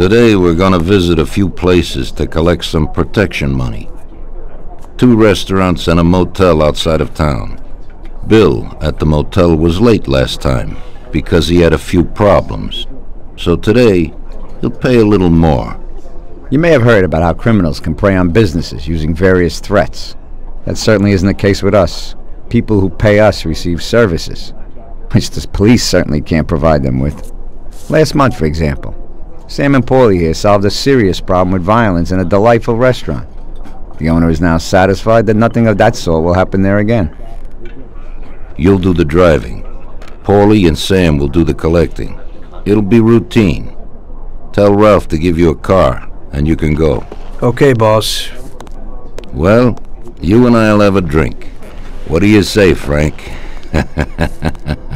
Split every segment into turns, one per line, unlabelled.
Today we're gonna visit a few places to collect some protection money. Two restaurants and a motel outside of town. Bill at the motel was late last time because he had a few problems. So today, he'll pay a little more.
You may have heard about how criminals can prey on businesses using various threats. That certainly isn't the case with us. People who pay us receive services, which the police certainly can't provide them with. Last month, for example, Sam and Paulie here solved a serious problem with violence in a delightful restaurant. The owner is now satisfied that nothing of that sort will happen there again.
You'll do the driving. Paulie and Sam will do the collecting. It'll be routine. Tell Ralph to give you a car, and you can go.
Okay, boss.
Well, you and I'll have a drink. What do you say, Frank?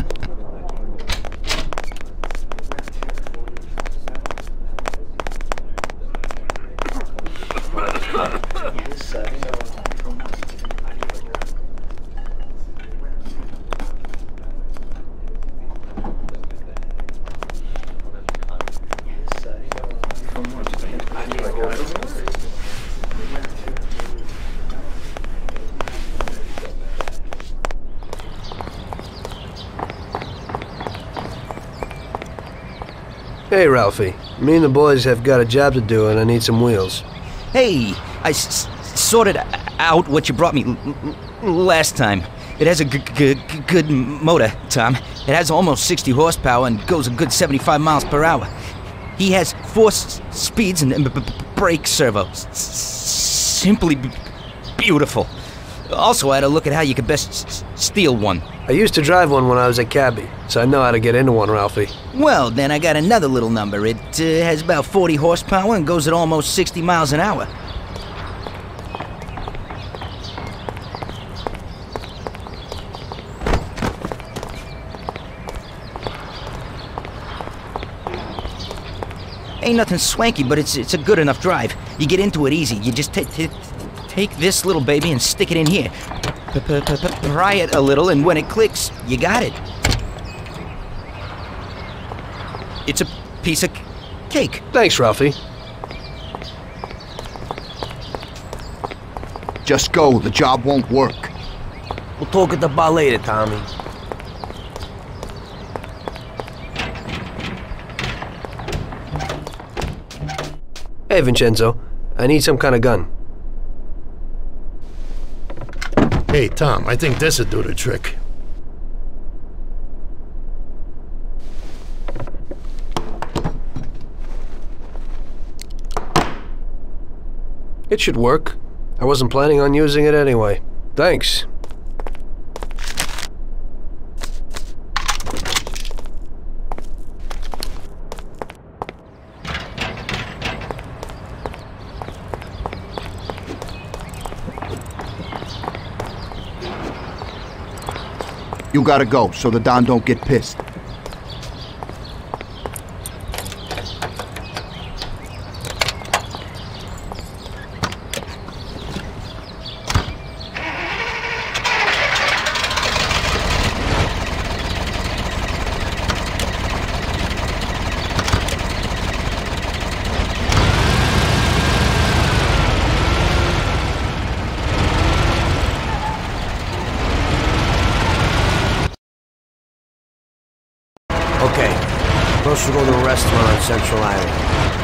Hey, Ralphie. Me and the boys have got a job to do, and I need some wheels.
Hey, I s- sorted out what you brought me last time. It has a good motor, Tom. It has almost 60 horsepower and goes a good 75 miles per hour. He has four speeds and brake servo. simply beautiful. Also, I had a look at how you could best steal one.
I used to drive one when I was a cabbie, so I know how to get into one, Ralphie.
Well, then I got another little number. It uh, has about 40 horsepower and goes at almost 60 miles an hour. Ain't nothing swanky, but it's it's a good enough drive. You get into it easy. You just take take this little baby and stick it in here. Pry it a little, and when it clicks, you got it. It's a piece of cake.
Thanks, Ralphie.
Just go. The job won't work.
We'll talk at the bar later, Tommy. Hey, Vincenzo. I need some kind of gun.
Hey, Tom, I think this'd do the trick.
It should work. I wasn't planning on using it anyway. Thanks.
You gotta go, so the Don don't get pissed.
Okay. Supposed to go to a restaurant on Central Island.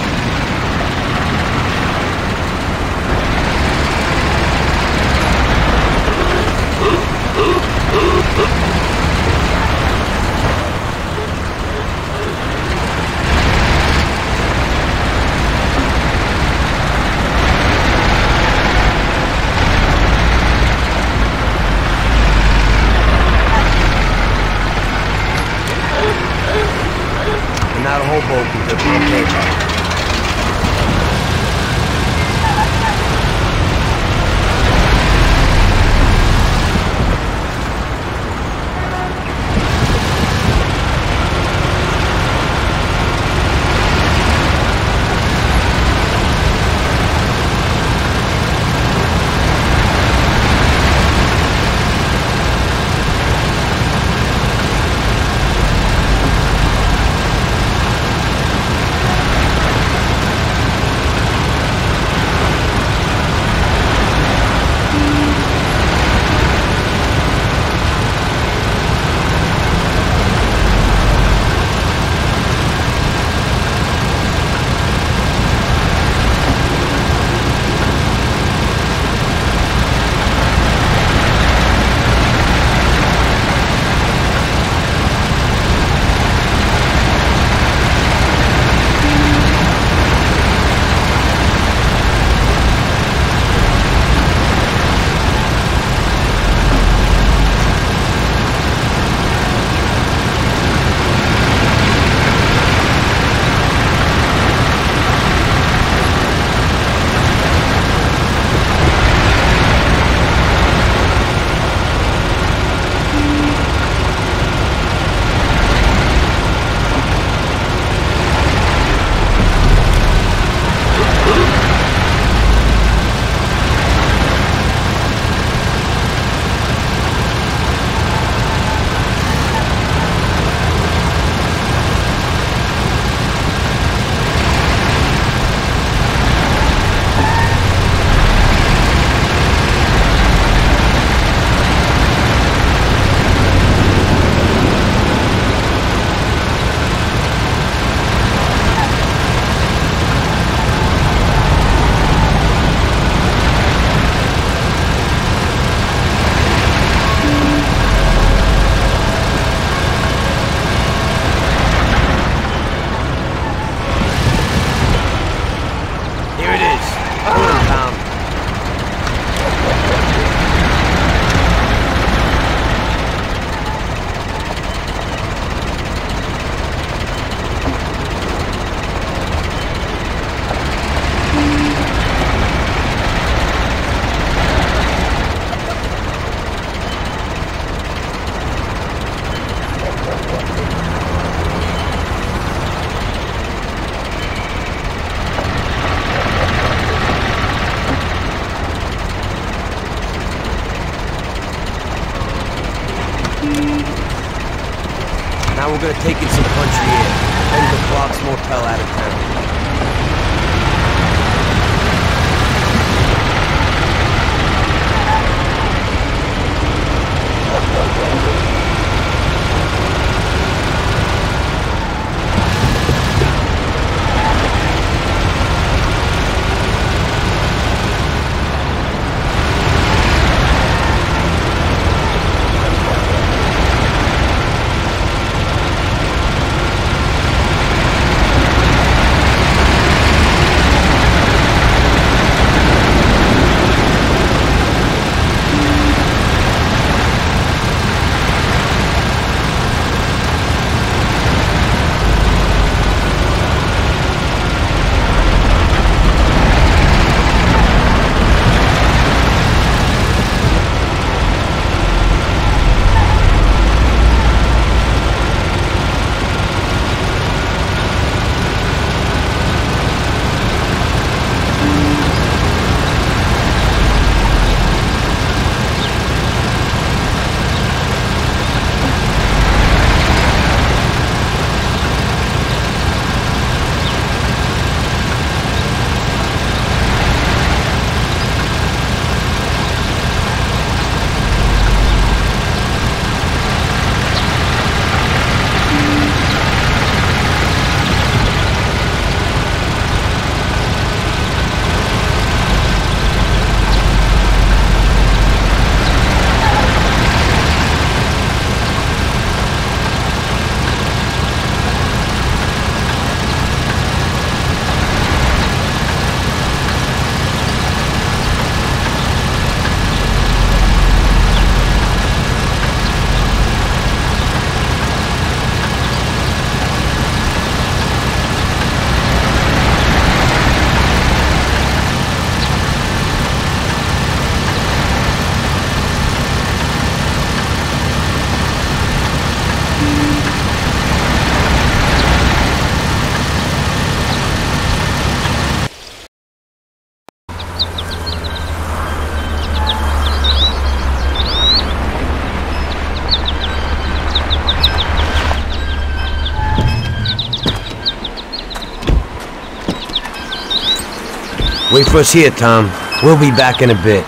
Wait for us here, Tom. We'll be back in a bit.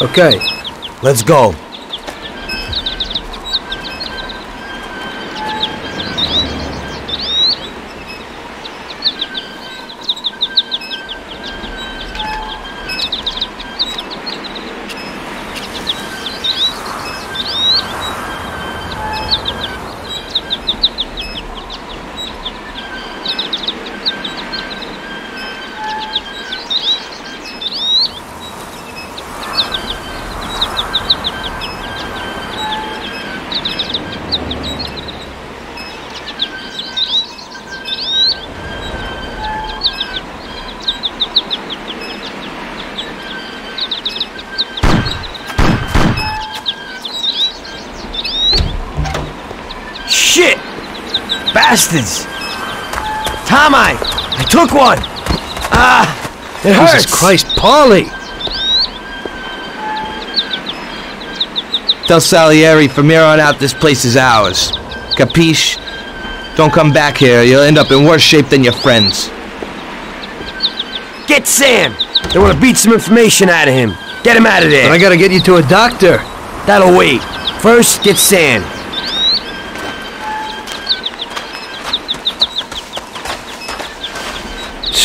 Okay.
Let's go. Shit! Bastards! Tom, I, took one! Ah! It hurts!
Jesus Christ, Paulie!
Tell Salieri from here on out this place is ours. Capiche? Don't come back here. You'll end up in worse shape than your friends. Get Sam! They want to beat some information out of him. Get him out of there.
But I gotta get you to a doctor.
That'll wait. First, get Sam.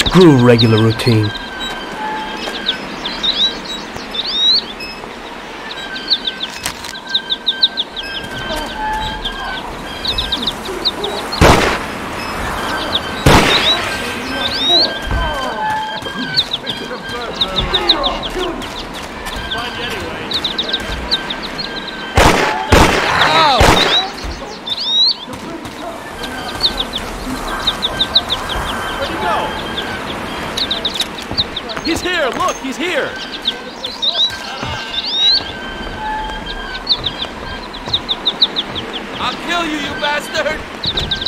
Screw regular routine.
Kill you, you bastard!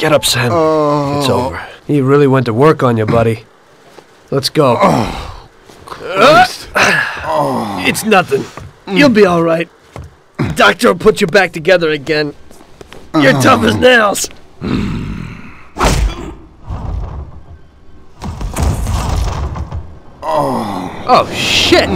Get up, Sam. It's over. He really went to work on you, buddy. Let's go. Uh, it's nothing. You'll be all right. Doctor will put you back together again. You're tough as nails. Oh, shit!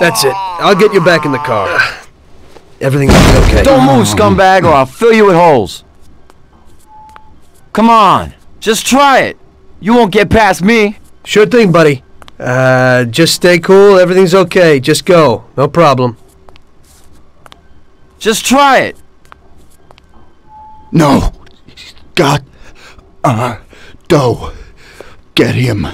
That's it. I'll get you back in the car. Everything will be okay.
Don't move, scumbag, or I'll fill you with holes. Come on, just try it. You won't get past me.
Sure thing, buddy. Uh, just stay cool. Everything's okay. Just go. No problem.
Just try it.
No. God. Uh, Doe. Get him.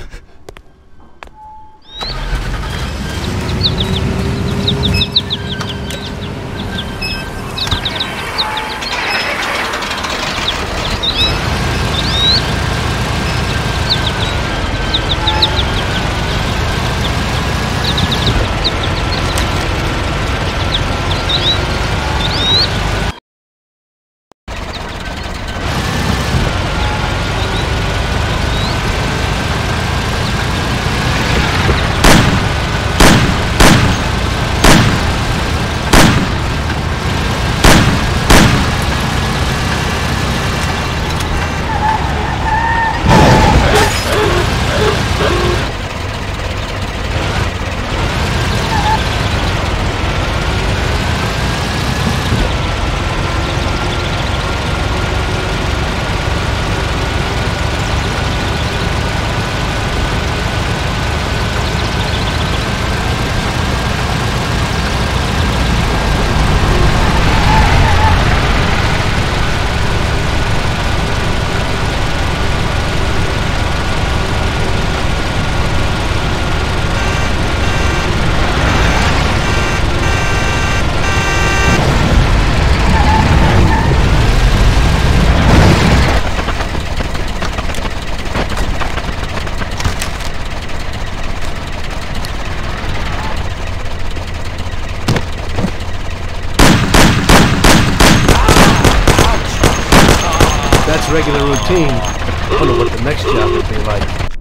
Regular routine. I wonder what the next job will be like.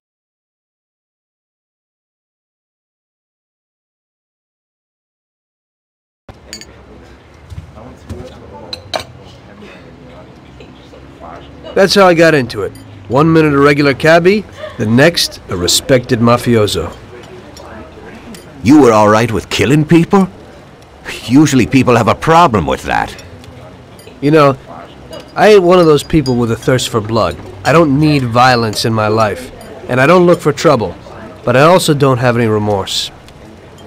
That's how I got into it. One minute a regular cabbie, the next a respected mafioso.
You were all right with killing people? Usually people have a problem with that.
You know, I ain't one of those people with a thirst for blood. I don't need violence in my life, and I don't look for trouble, but I also don't have any remorse.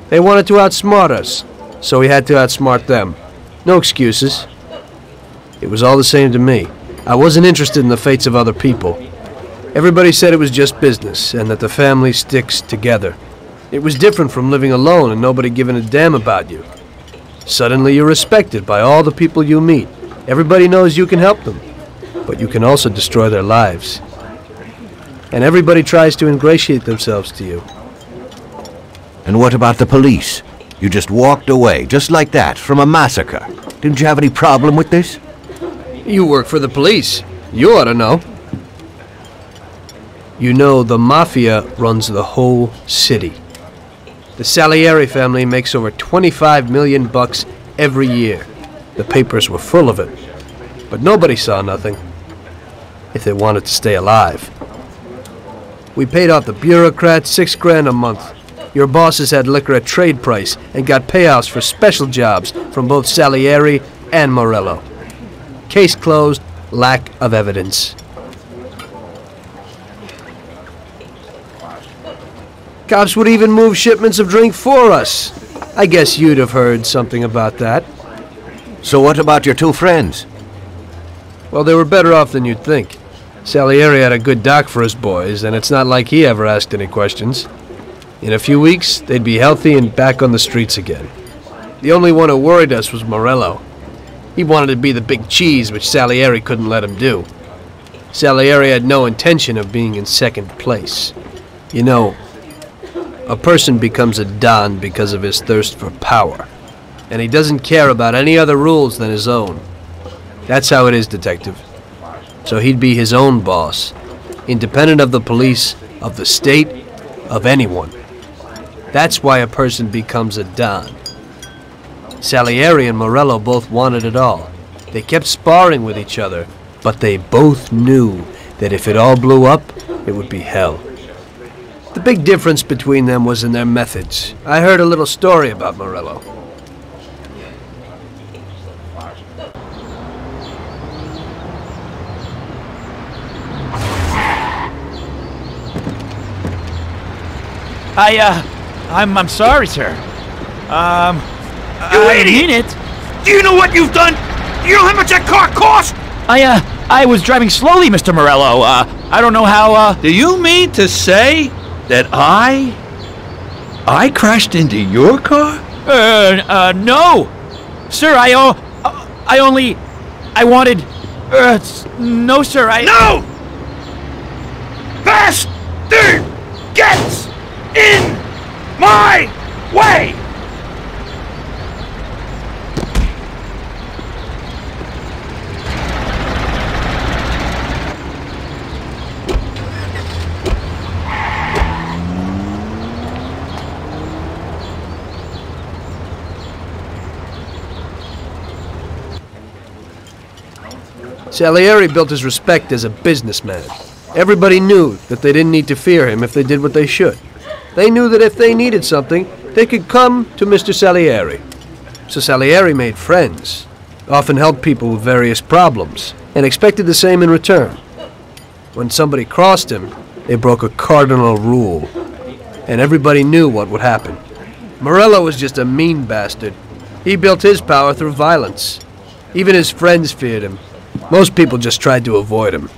They wanted to outsmart us, so we had to outsmart them. No excuses. It was all the same to me. I wasn't interested in the fates of other people. Everybody said it was just business, and that the family sticks together. It was different from living alone and nobody giving a damn about you. Suddenly you're respected by all the people you meet. Everybody knows you can help them, but you can also destroy their lives. And everybody tries to ingratiate themselves to you.
And what about the police? You just walked away, just like that, from a massacre. Didn't you have any problem with this?
You work for the police. You ought to know. You know the mafia runs the whole city. The Salieri family makes over 25 million bucks every year. The papers were full of it. But nobody saw nothing. If they wanted to stay alive. We paid off the bureaucrats six grand a month. Your bosses had liquor at trade price and got payouts for special jobs from both Salieri and Morello. Case closed, lack of evidence. Cops would even move shipments of drink for us. I guess you'd have heard something about that.
So what about your two friends?
Well, they were better off than you'd think. Salieri had a good doc for his boys, and it's not like he ever asked any questions. In a few weeks, they'd be healthy and back on the streets again. The only one who worried us was Morello. He wanted to be the big cheese, which Salieri couldn't let him do. Salieri had no intention of being in second place. You know, a person becomes a Don because of his thirst for power, and he doesn't care about any other rules than his own. That's how it is, Detective. So he'd be his own boss, independent of the police, of the state, of anyone. That's why a person becomes a Don. Salieri and Morello both wanted it all. They kept sparring with each other, but they both knew that if it all blew up, it would be hell. The big difference between them was in their methods. I heard a little story about Morello.
I, uh, I'm, I'm sorry, sir. Um,
You
I
idiot!
mean it.
Do you know what you've done? You know how much that car cost?
I, uh, I was driving slowly, Mr. Morello. Uh, I don't know how, uh...
Do you mean to say that I. I crashed into your car?
Uh, uh, no! Sir, I, uh, I only... I wanted... Uh, no, sir, I...
No! Bastard gets in my way!
Salieri built his respect as a businessman. Everybody knew that they didn't need to fear him if they did what they should. They knew that if they needed something, they could come to Mr. Salieri. So Salieri made friends, often helped people with various problems, and expected the same in return. When somebody crossed him, they broke a cardinal rule, and everybody knew what would happen. Morello was just a mean bastard. He built his power through violence. Even his friends feared him. Most people just tried to avoid him.